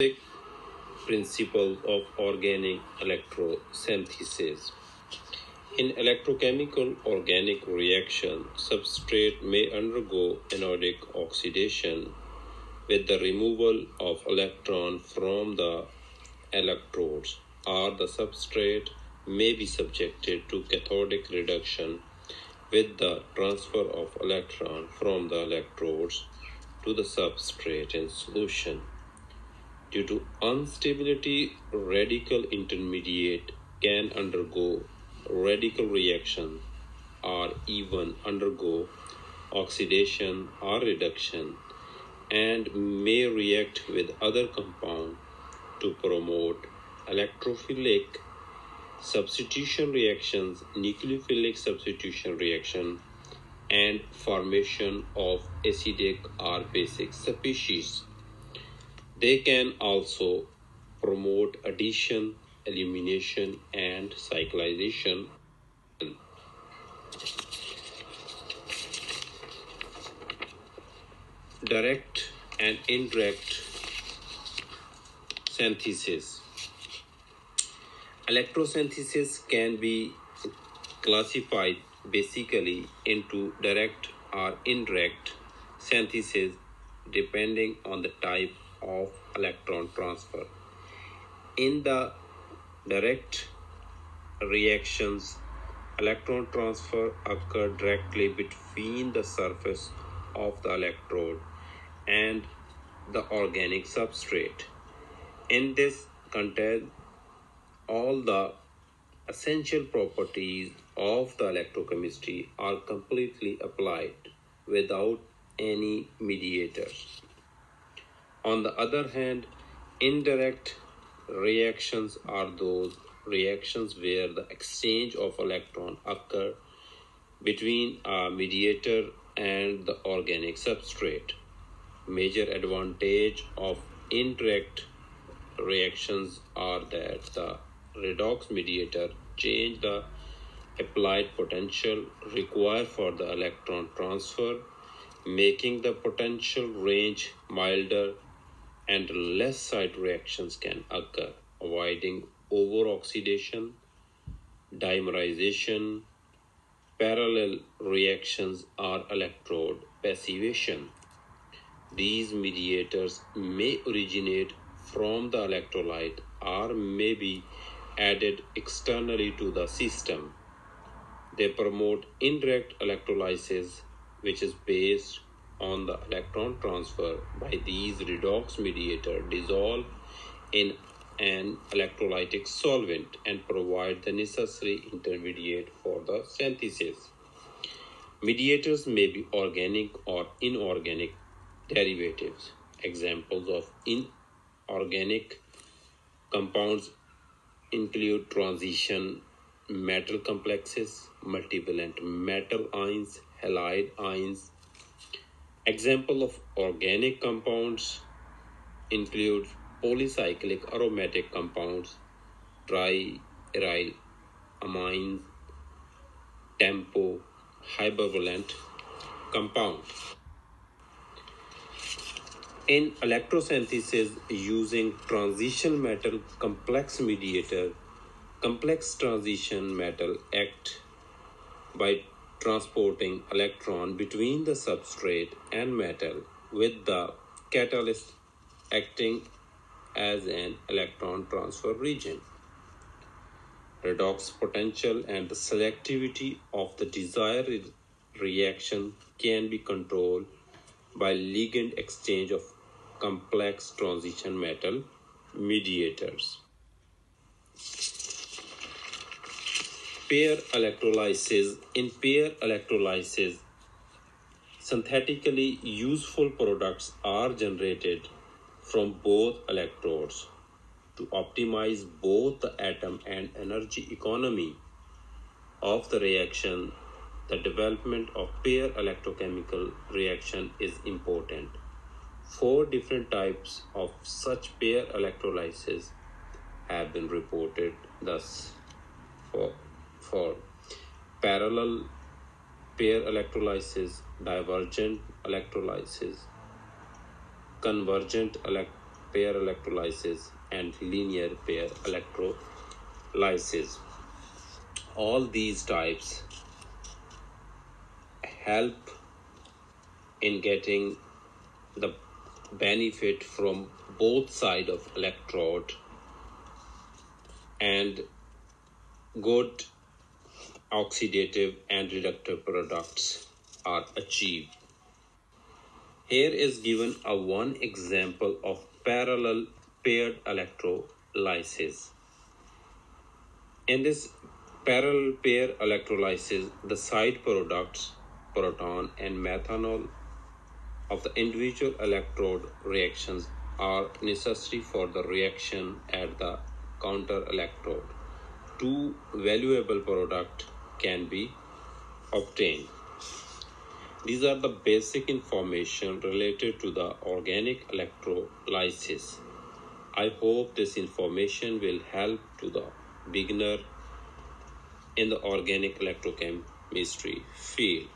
basic principles of organic electrosynthesis. In electrochemical organic reaction, substrate may undergo anodic oxidation with the removal of electron from the electrodes or the substrate may be subjected to cathodic reduction with the transfer of electron from the electrodes to the substrate in solution. Due to instability, radical intermediate can undergo radical reaction or even undergo oxidation or reduction and may react with other compound to promote electrophilic substitution reactions, nucleophilic substitution reaction, and formation of acidic or basic species. They can also promote addition, elimination, and cyclization. Direct and indirect synthesis. Electrosynthesis can be classified basically into direct or indirect synthesis depending on the type of electron transfer. In the direct reactions, electron transfer occur directly between the surface of the electrode and the organic substrate. In this context, all the essential properties of the electrochemistry are completely applied without any mediators. On the other hand, indirect reactions are those reactions where the exchange of electron occur between a mediator and the organic substrate. Major advantage of indirect reactions are that the redox mediator change the applied potential required for the electron transfer, making the potential range milder and less side reactions can occur, avoiding over-oxidation, dimerization, parallel reactions or electrode passivation. These mediators may originate from the electrolyte or may be added externally to the system. They promote indirect electrolysis, which is based on the electron transfer by these redox mediator dissolve in an electrolytic solvent and provide the necessary intermediate for the synthesis. Mediators may be organic or inorganic derivatives. Examples of inorganic compounds include transition metal complexes, multivalent metal ions, halide ions. Example of organic compounds include polycyclic aromatic compounds, triaryl amines, TEMPO, hypervalent compounds. In electrosynthesis using transition metal complex mediator, complex transition metal act by transporting electron between the substrate and metal with the catalyst acting as an electron transfer region. Redox potential and the selectivity of the desired reaction can be controlled by ligand exchange of complex transition metal mediators. Pair electrolysis. In pair electrolysis, synthetically useful products are generated from both electrodes to optimize both the atom and energy economy of the reaction the development of pair electrochemical reaction is important. Four different types of such pair electrolysis have been reported thus for, for parallel pair electrolysis, divergent electrolysis, convergent elect- pair electrolysis and linear pair electrolysis. All these types help in getting the benefit from both side of electrode and good oxidative and reductive products are achieved. Here is given a one example of parallel paired electrolysis. In this parallel pair electrolysis, the side products, proton and methanol of the individual electrode reactions are necessary for the reaction at the counter electrode. Two valuable products can be obtained. These are the basic information related to the organic electrolysis. I hope this information will help to the beginner in the organic electrochemistry field.